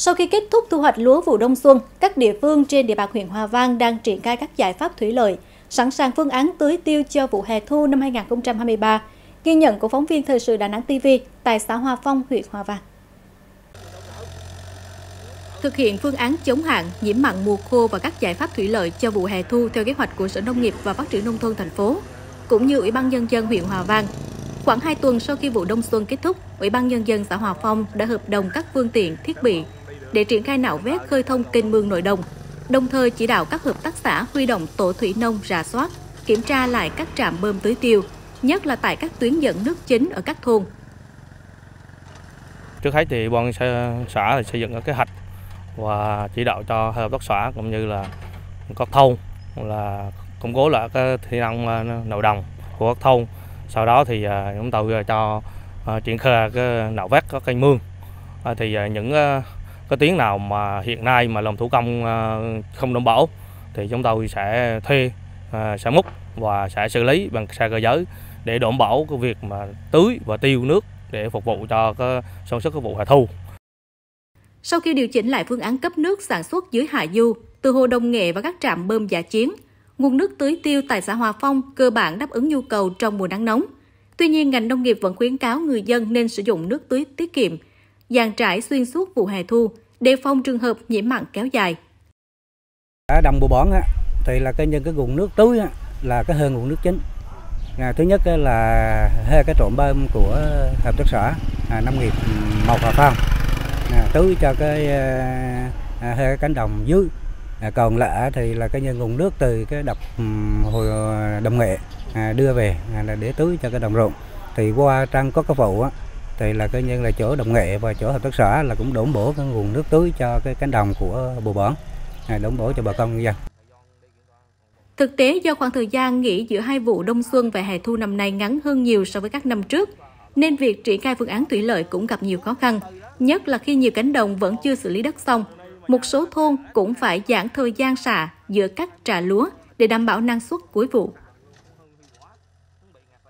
Sau khi kết thúc thu hoạch lúa vụ đông xuân, các địa phương trên địa bàn huyện Hòa Vang đang triển khai các giải pháp thủy lợi, sẵn sàng phương án tưới tiêu cho vụ hè thu năm 2023. Ghi nhận của phóng viên Thời sự Đà Nẵng TV tại xã Hòa Phong, huyện Hòa Vang. Thực hiện phương án chống hạn, nhiễm mặn mùa khô và các giải pháp thủy lợi cho vụ hè thu theo kế hoạch của Sở Nông nghiệp và Phát triển Nông thôn thành phố, cũng như Ủy ban Nhân dân huyện Hòa Vang. Khoảng 2 tuần sau khi vụ đông xuân kết thúc, Ủy ban Nhân dân xã Hòa Phong đã hợp đồng các phương tiện, thiết bị để triển khai nạo vét khơi thông kênh mương nội đồng, đồng thời chỉ đạo các hợp tác xã huy động tổ thủy nông rà soát, kiểm tra lại các trạm bơm tưới tiêu, nhất là tại các tuyến dẫn nước chính ở các thôn. Trước hết thì ban xã xây dựng kế hoạch và chỉ đạo cho hợp tác xã cũng như là các thôn là củng cố lại cái thi nông à, nội đồng của các thôn. Sau đó thì à, chúng tôi à, cho triển khai cái nạo vét các kênh mương. Thì những cái tuyến nào mà hiện nay mà làm thủ công ờ, không đảm bảo thì chúng tôi sẽ thuê ờ, sẽ múc và sẽ xử lý bằng xe cơ giới để đảm bảo cái việc mà tưới và tiêu nước để phục vụ cho cái sản xuất cái vụ hè thu. Sau khi điều chỉnh lại phương án cấp nước sản xuất dưới hạ du, từ hồ Đồng Nghệ và các trạm bơm giả chiến, nguồn nước tưới tiêu tại xã Hòa Phong cơ bản đáp ứng nhu cầu trong mùa nắng nóng. Tuy nhiên, ngành nông nghiệp vẫn khuyến cáo người dân nên sử dụng nước tưới tiết kiệm, dàn trải xuyên suốt vụ hè thu, đề phòng trường hợp nhiễm mặn kéo dài. Ở đồng bù bón thì là cái nhân cái nguồn nước tưới là cái hơn nguồn nước chính. À, thứ nhất là hai cái trộm bơm của hợp tác xã à, nông nghiệp Mộc Hòa Phong à, tưới cho cái à, à hai cái cánh đồng dưới à, còn lại thì là cái nguồn nước từ cái đập hồi đồng nghệ à, đưa về à, là để tưới cho cái đồng ruộng thì qua trang có cái vụ á, thì là coi như là chỗ đồng nghệ và chỗ hợp tác xã là cũng đổ bổ cái nguồn nước tưới cho cái cánh đồng của bồ bẩn đổ bổ cho bà con nhân dân Thực tế do khoảng thời gian nghỉ giữa hai vụ đông xuân và hè thu năm nay ngắn hơn nhiều so với các năm trước, nên việc triển khai phương án thủy lợi cũng gặp nhiều khó khăn, nhất là khi nhiều cánh đồng vẫn chưa xử lý đất xong. Một số thôn cũng phải giãn thời gian xả giữa các trà lúa để đảm bảo năng suất cuối vụ.